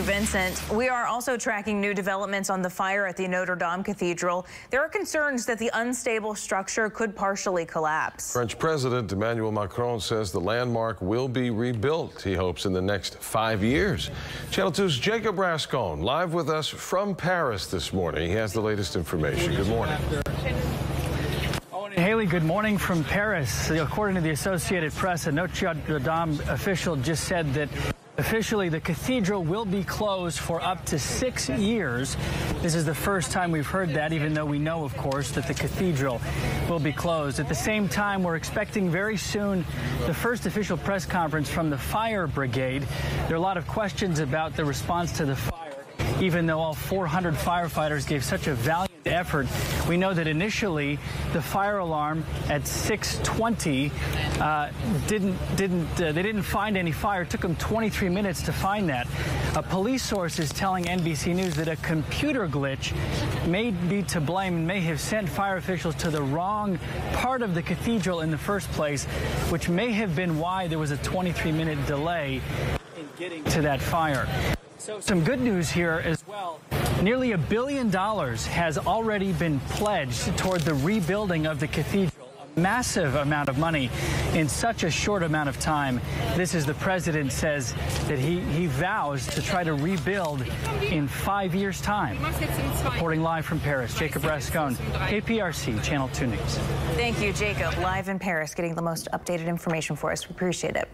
Vincent, we are also tracking new developments on the fire at the Notre Dame Cathedral. There are concerns that the unstable structure could partially collapse. French President Emmanuel Macron says the landmark will be rebuilt, he hopes, in the next five years. Channel 2's Jacob Rascon live with us from Paris this morning. He has the latest information. Good morning. Haley, good morning from Paris. According to the Associated Press, a Notre Dame official just said that Officially, the cathedral will be closed for up to six years. This is the first time we've heard that, even though we know, of course, that the cathedral will be closed. At the same time, we're expecting very soon the first official press conference from the fire brigade. There are a lot of questions about the response to the fire, even though all 400 firefighters gave such a valiant effort. We know that initially the fire alarm at 6:20 uh, didn't didn't uh, they didn't find any fire. It took them 23 minutes to find that. A police source is telling NBC News that a computer glitch may be to blame and may have sent fire officials to the wrong part of the cathedral in the first place, which may have been why there was a 23 minute delay in getting to that fire. So some good news here as well. Nearly a billion dollars has already been pledged toward the rebuilding of the cathedral. A massive amount of money in such a short amount of time. This is the president says that he, he vows to try to rebuild in five years' time. Reporting live from Paris, Jacob Rascon, KPRC, Channel 2 News. Thank you, Jacob. Live in Paris, getting the most updated information for us. We appreciate it.